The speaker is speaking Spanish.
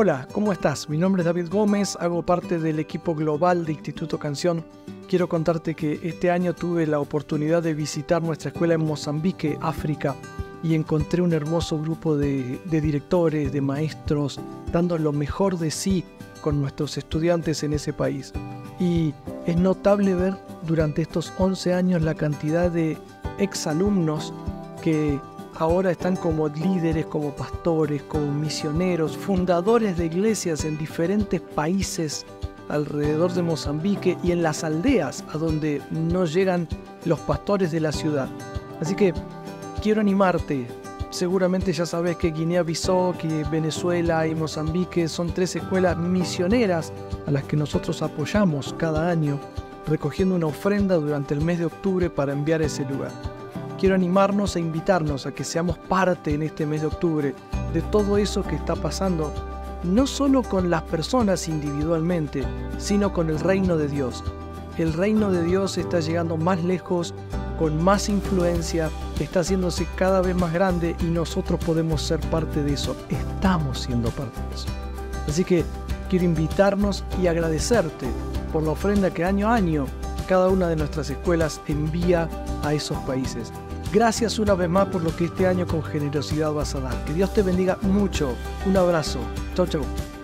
Hola, ¿cómo estás? Mi nombre es David Gómez, hago parte del equipo global de Instituto Canción. Quiero contarte que este año tuve la oportunidad de visitar nuestra escuela en Mozambique, África, y encontré un hermoso grupo de, directores, de maestros, dando lo mejor de sí con nuestros estudiantes en ese país. Y es notable ver durante estos 11 años la cantidad de exalumnos que ahora están como líderes, como pastores, como misioneros, fundadores de iglesias en diferentes países alrededor de Mozambique y en las aldeas a donde no llegan los pastores de la ciudad. Así que quiero animarte. Seguramente ya sabes que Guinea-Bissau, que Venezuela y Mozambique son tres escuelas misioneras a las que nosotros apoyamos cada año, recogiendo una ofrenda durante el mes de octubre para enviar a ese lugar quiero animarnos e invitarnos a que seamos parte en este mes de octubre de todo eso que está pasando, no solo con las personas individualmente, sino con el reino de Dios. El reino de Dios está llegando más lejos, con más influencia, está haciéndose cada vez más grande y nosotros podemos ser parte de eso. Estamos siendo parte de eso. Así que quiero invitarnos y agradecerte por la ofrenda que año a año cada una de nuestras escuelas envía a esos países. Gracias una vez más por lo que este año con generosidad vas a dar. Que Dios te bendiga mucho. Un abrazo. Chau, chau.